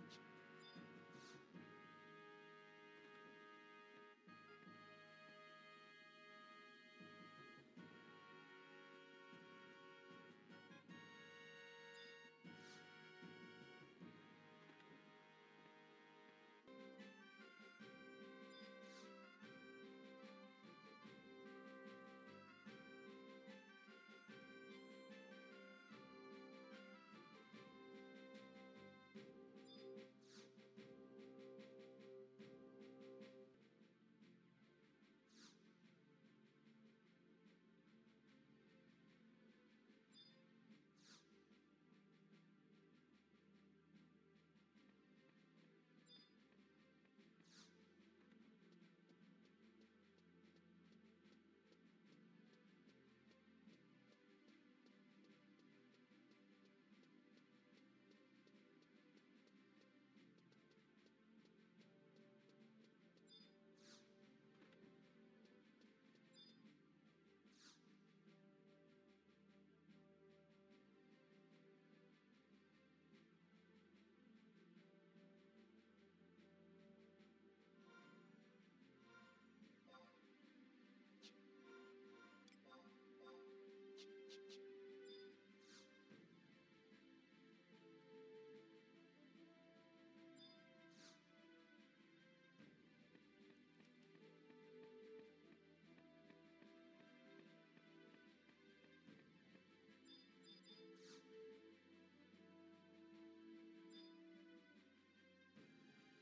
relationship.